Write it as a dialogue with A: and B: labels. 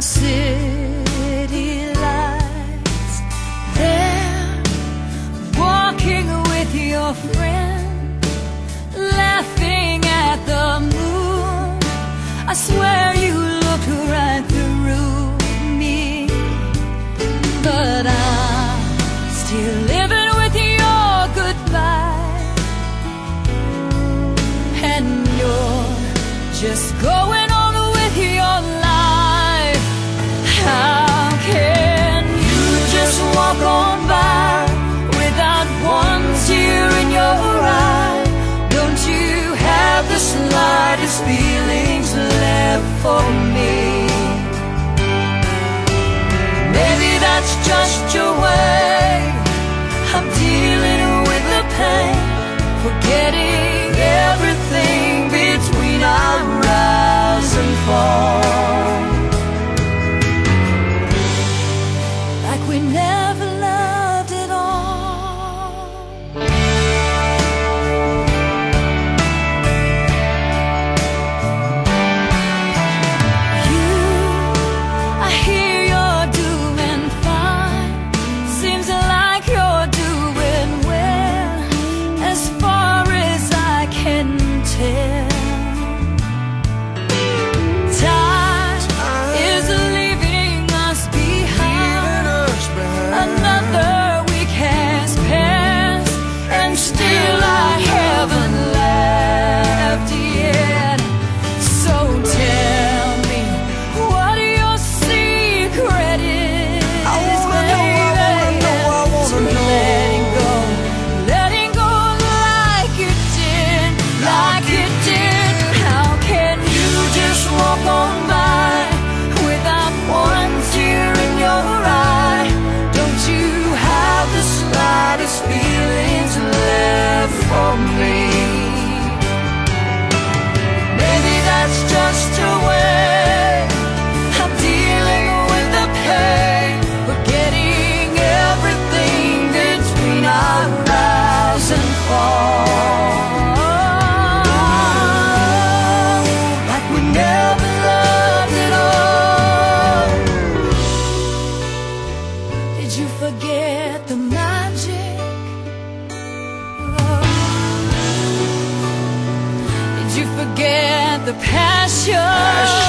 A: city lights. There, walking with your friend, laughing at the moon. I swear you looked right through me, but I'm still living with your goodbye, and you're just going. for me. Maybe that's just the passion. passion.